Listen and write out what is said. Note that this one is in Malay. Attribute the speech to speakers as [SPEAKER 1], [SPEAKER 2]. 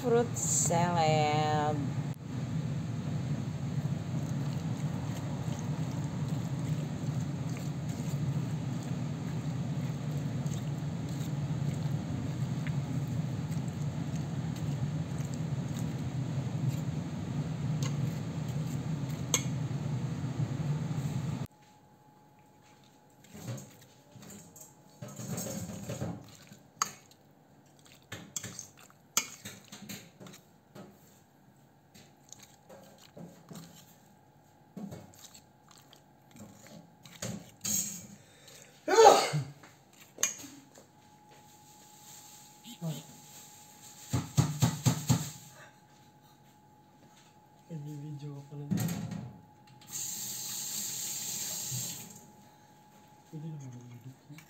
[SPEAKER 1] fruit salad Ini
[SPEAKER 2] video apa lagi? Ini lebih lebih.